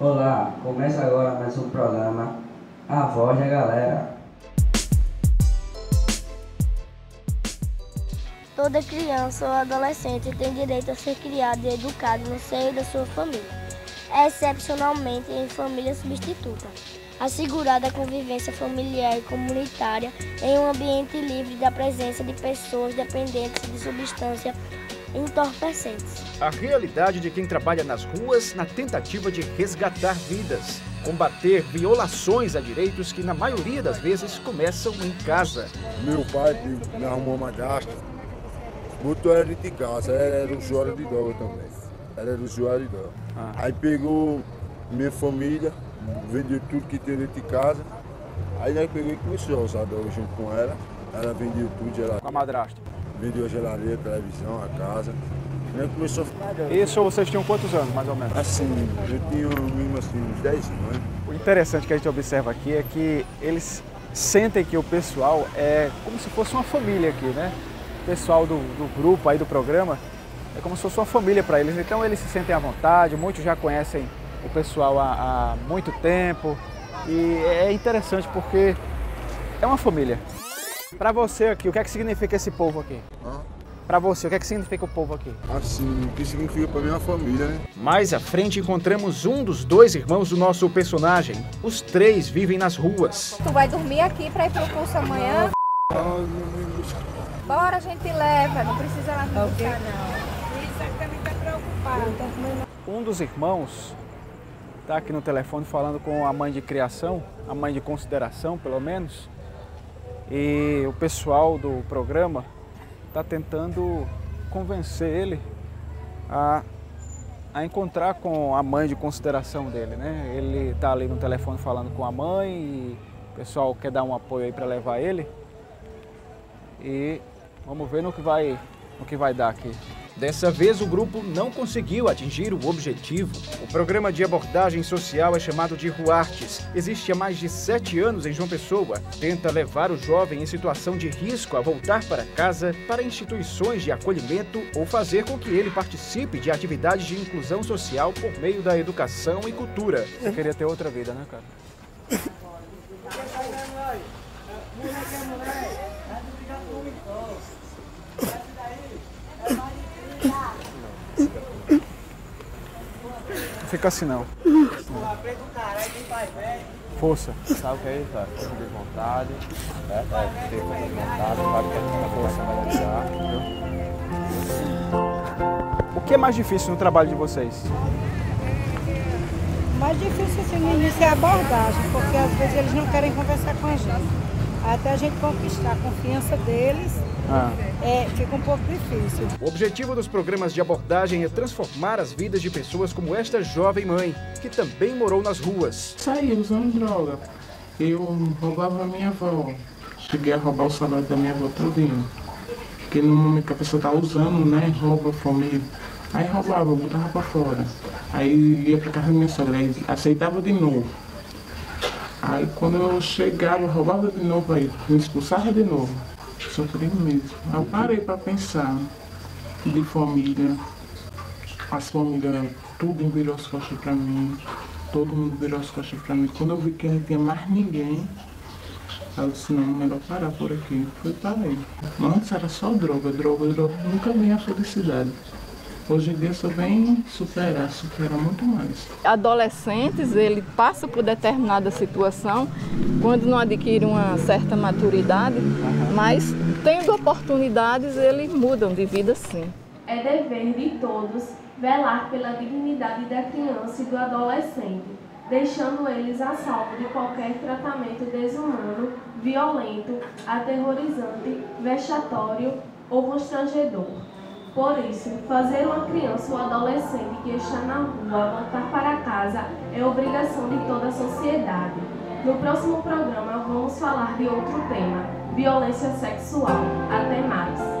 Olá, começa agora mais um programa A Voz da Galera. Toda criança ou adolescente tem direito a ser criado e educado no seio da sua família, excepcionalmente em família substituta. Assegurada a convivência familiar e comunitária em um ambiente livre da presença de pessoas dependentes de substância entorpecentes. A realidade de quem trabalha nas ruas na tentativa de resgatar vidas, combater violações a direitos que na maioria das vezes começam em casa. Meu pai me arrumou uma gasta, botou ela dentro de casa, ela era usuária de droga também. Ela era usuária de droga. Ah. Aí pegou minha família, vendeu tudo que tinha dentro de casa. Aí nós peguei e começou a usar droga junto com ela. Ela vendeu tudo, geladeira. Com a madrasta? Vendeu a geladeira, a televisão, a casa. Aí começou a ficar... Isso vocês tinham quantos anos, mais ou menos? Assim, eu tinha mínimo assim, uns 10 anos. Né? O interessante que a gente observa aqui é que eles sentem que o pessoal é como se fosse uma família aqui, né? O pessoal do, do grupo aí do programa é como se fosse uma família para eles. Então eles se sentem à vontade, muitos já conhecem o pessoal há, há muito tempo e é interessante porque é uma família. Para você aqui, o que é que significa esse povo aqui? Para você, o que é que significa o povo aqui? Assim, o que significa para minha família, né? Mais à frente encontramos um dos dois irmãos do nosso personagem. Os três vivem nas ruas. Tu vai dormir aqui para ir pro curso amanhã? Bora, a gente leva, não precisa lá me buscar, não. Isso também tá preocupado. Um dos irmãos está aqui no telefone falando com a mãe de criação, a mãe de consideração, pelo menos. E o pessoal do programa está tentando convencer ele a, a encontrar com a mãe de consideração dele, né? Ele está ali no telefone falando com a mãe e o pessoal quer dar um apoio aí para levar ele. E vamos ver no que vai, no que vai dar aqui. Dessa vez, o grupo não conseguiu atingir o objetivo. O programa de abordagem social é chamado de Ruartes. Existe há mais de sete anos em João Pessoa. Tenta levar o jovem em situação de risco a voltar para casa, para instituições de acolhimento ou fazer com que ele participe de atividades de inclusão social por meio da educação e cultura. Você queria ter outra vida, né, cara? Fica assim não. Força. Sabe o que é isso? Força de vontade, certo? É, ter força de vontade, sabe que a força vai ajudar, entendeu? O que é mais difícil no trabalho de vocês? mais difícil assim, no início é a abordagem, porque às vezes eles não querem conversar com a gente. Até a gente conquistar a confiança deles ah. é, fica um pouco difícil. O objetivo dos programas de abordagem é transformar as vidas de pessoas como esta jovem mãe, que também morou nas ruas. Saí usando droga. Eu roubava a minha avó. Cheguei a roubar o salário da minha avó todinho. Porque no momento que a pessoa tá usando, né, rouba família. Aí roubava, botava pra fora. Aí ia pra casa da minha sogra, aí aceitava de novo. Aí quando eu chegava, roubava de novo, aí me expulsava de novo sofri mesmo. Eu parei para pensar de família, as famílias, tudo virou as costas para mim, todo mundo virou as costas para mim. Quando eu vi que não tinha mais ninguém, eu disse, não, melhor parar por aqui. Fui parei. Antes era só droga, droga, droga. Nunca vi a felicidade. Hoje em dia só vem superar, supera muito mais. Adolescentes, ele passa por determinada situação quando não adquire uma certa maturidade, mas tendo oportunidades, eles mudam de vida sim. É dever de todos velar pela dignidade da criança e do adolescente, deixando eles a salvo de qualquer tratamento desumano, violento, aterrorizante, vexatório ou constrangedor. Por isso, fazer uma criança ou adolescente que está na rua voltar para casa é obrigação de toda a sociedade. No próximo programa vamos falar de outro tema, violência sexual. Até mais!